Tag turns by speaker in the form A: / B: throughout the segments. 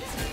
A: Just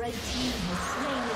A: Red team has slain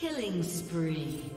A: Killing spree.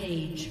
A: Rampage.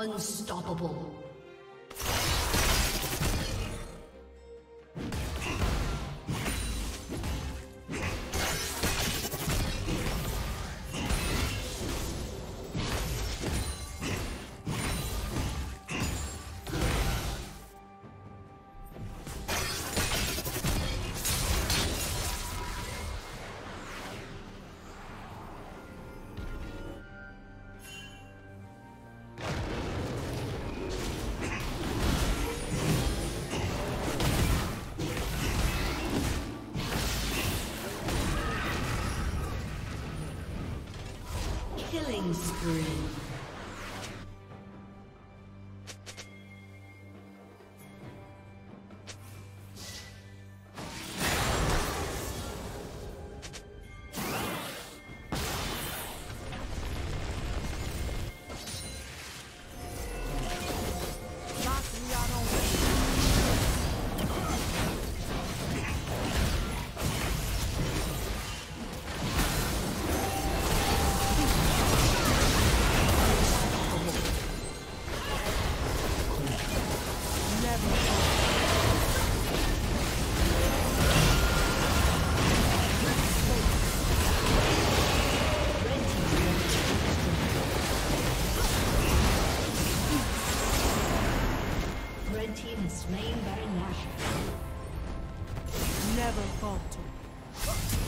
A: Unstoppable. Killing spree. Red team has slain Baron Nashor. Never falter.